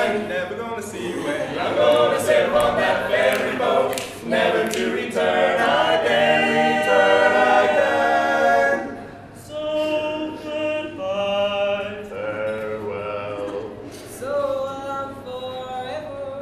away, never gonna see you again. I'm gonna sail on that ferry boat, never to return again, return again. So goodbye, farewell. So long forever.